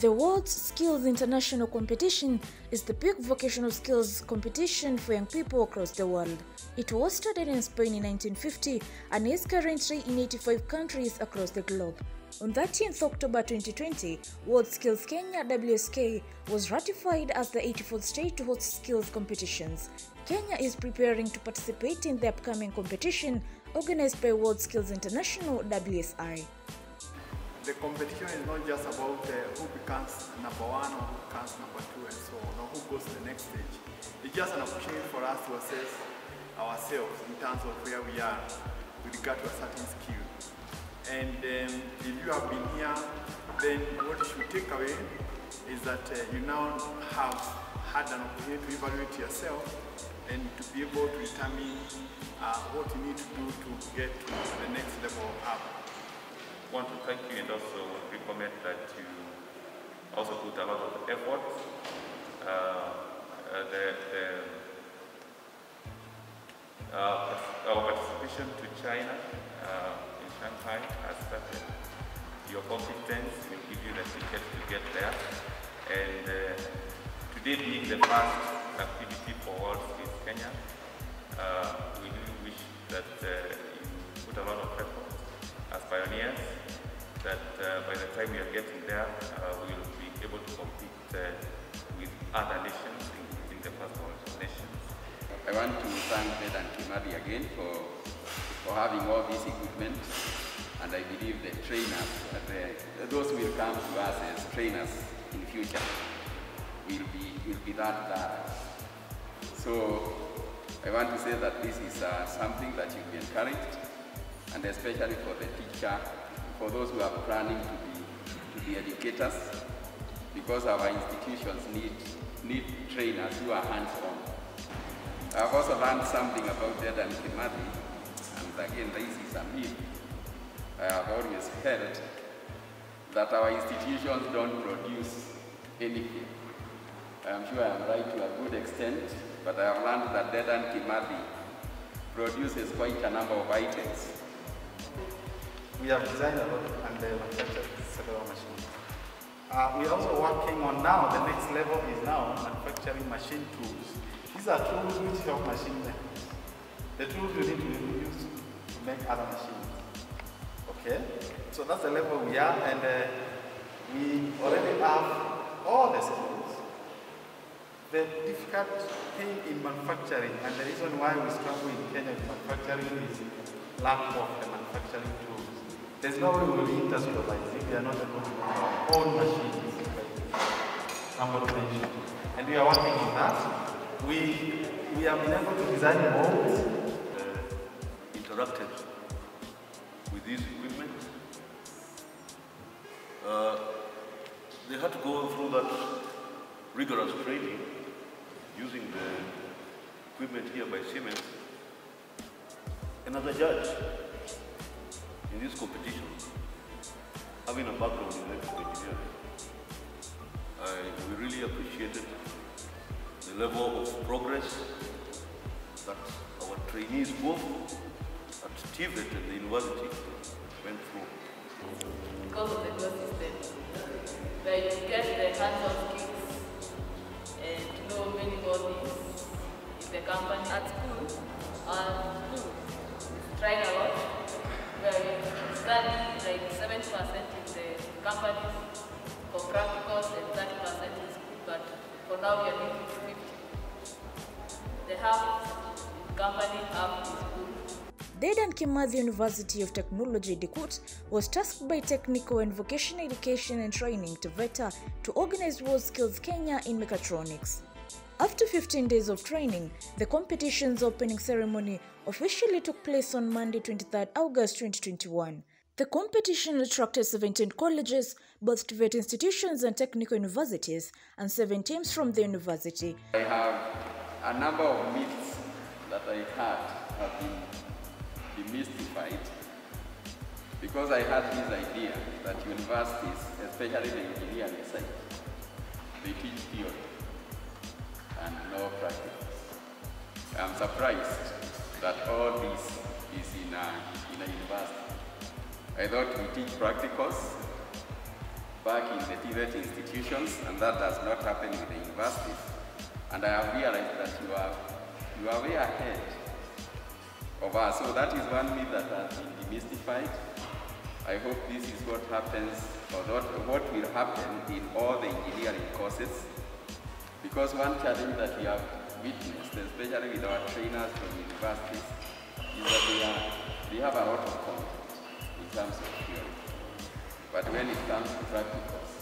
The World Skills International Competition is the big vocational skills competition for young people across the world. It was started in Spain in 1950 and is currently in 85 countries across the globe. On 13th October 2020, World Skills Kenya WSK was ratified as the 84th state to host skills competitions. Kenya is preparing to participate in the upcoming competition organized by World Skills International WSI. The competition is not just about uh, who becomes number one or who becomes number two and so on, or who goes to the next stage. It's just an opportunity for us to assess ourselves in terms of where we are with regard to a certain skill. And um, if you have been here, then what you should take away is that uh, you now have had an opportunity to evaluate yourself and to be able to determine uh, what you need to do to get to the next level up want to thank you and also recommend that you also put a lot of effort. Uh, the, the, uh, our participation to China uh, in Shanghai has started. Your competence will give you the ticket to get there. And uh, today being the first activity for World in Kenya, we do wish that you put a lot of effort as pioneers that uh, by the time we are getting there, uh, we will be able to compete uh, with other nations, including the first world nations. I want to thank Dedan Kimathi again for, for having all this equipment and I believe the trainers, those will come to us as trainers in future will be, will be that. So I want to say that this is uh, something that should be encouraged and especially for the teacher, for those who are planning to be, to be educators, because our institutions need, need trainers who are hands-on. I've also learned something about Dedan Kimathi, and again, this is a myth. I have always heard that our institutions don't produce anything. I'm sure I'm right to a good extent, but I have learned that Dedan Kimathi produces quite a number of items we have designed a lot and manufactured several machines. Uh, we're also working on now, the next level is now manufacturing machine tools. These are tools which help machine makers. The tools you need to use to make other machines. Okay? So that's the level we are and uh, we already have all the skills. The difficult thing in manufacturing and the reason why we struggle in Kenya with manufacturing is lack of the manufacturing tools. There's no way we'll be industrialized if we are not able to our own machines. Somebody mentioned. And we are working on that. We, we have been able to design molds. Uh, interacted with this equipment. Uh, they had to go through that rigorous training using the equipment here by Siemens. And as a judge, in this competition, having a background in electrical engineering, I, we really appreciated the level of progress that our trainees both at TVET and the university went through. Because of the system, like you get the hands-on skills and know many bodies in the company at school. And school is trying a lot where study like 70% in the companies for practicals and 30% in school, but for now we are doing 50 The half in company, half in school. Dedan Kimathi University of Technology DeKUT was tasked by Technical and Vocational Education and Training TVETA to organize World Skills Kenya in mechatronics. After 15 days of training, the competition's opening ceremony officially took place on Monday, 23 August 2021. The competition attracted 17 colleges, both private institutions and technical universities, and seven teams from the university. I have a number of myths that I had have been demystified because I had this idea that universities, especially the engineering side, they teach theory and no practice. I'm surprised that all this is in a, in a university. I thought we teach practicals, back in the TVET institutions, and that does not happen in the universities. And I have realized that you are, you are way ahead of us. So that is one myth that has been demystified. I hope this is what happens, or what, what will happen in all the engineering courses. Because one challenge that we have witnessed, especially with our trainers from universities, is that they, are, they have a lot of content terms of theory. But when it comes to practicals,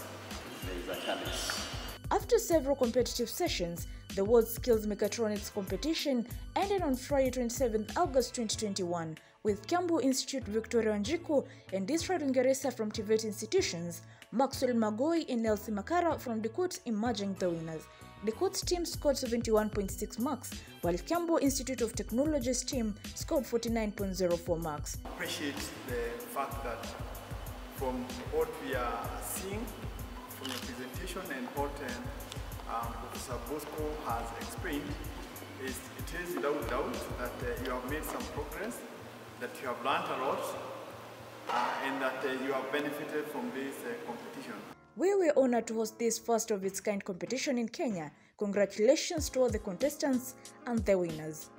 there is a challenge. After several competitive sessions, the World Skills Mechatronics competition ended on Friday 27 August 2021 with Kiambu Institute Victoria Wanjiku and Disrael Ngeresa from TVET institutions, Maxwel Magoi and Elsie Makara from Dekut emerging the winners. Dekut's team scored 71.6 marks, while Kiambu Institute of Technology's team scored 49.04 marks. appreciate the fact that from what we are seeing from your presentation and what uh, um, Professor Bosco has explained, is, it is without doubt that uh, you have made some progress, that you have learned a lot, and that uh, you have benefited from this uh, competition. We were honored to host this first of its kind competition in Kenya. Congratulations to all the contestants and the winners.